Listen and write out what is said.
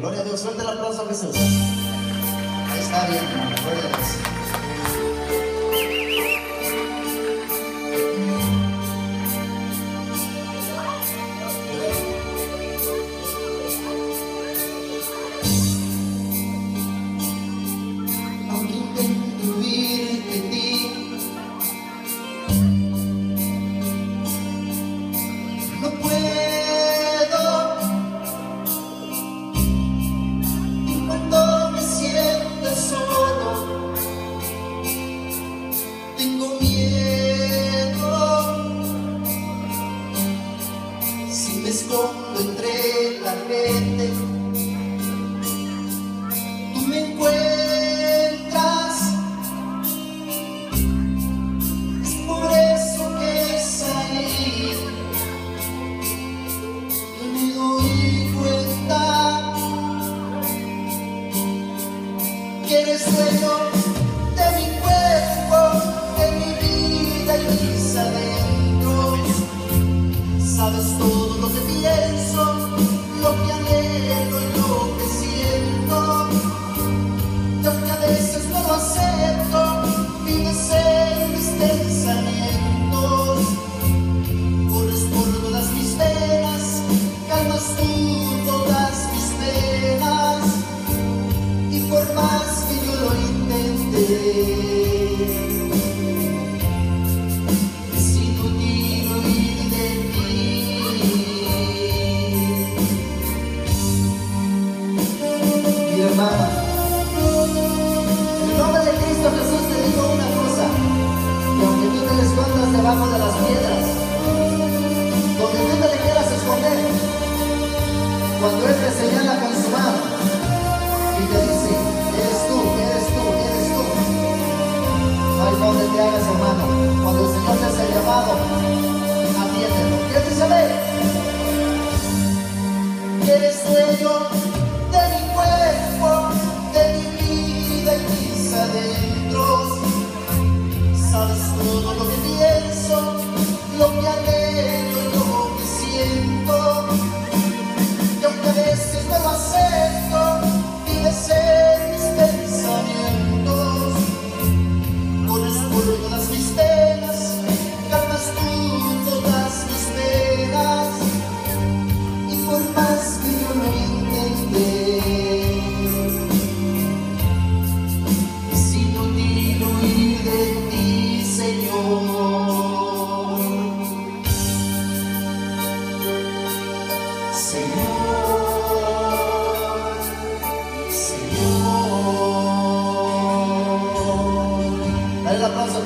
Gloria a Dios, suelta el aplauso a Jesús. Ahí está bien, gloria a Dios. Escondo entre la gente, Sabes todo lo que pienso, lo que anhelo y lo que siento. Y aunque a veces no lo acepto, vives en mis pensamientos. Corres por todas mis venas, calmas tú todas mis penas. Y por más en el nombre de Cristo Jesús te digo una cosa, que tú te escondas debajo de las piedras, donde tú te le quieras esconder, cuando Él te señala con su mano y te dice, eres tú, eres tú, eres tú, no hay donde te hagas hermano, cuando el Señor te el llamado, Todo lo que pienso, lo que anhelo Señor, Señor. Dale el aplauso